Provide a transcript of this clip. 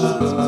Christmas.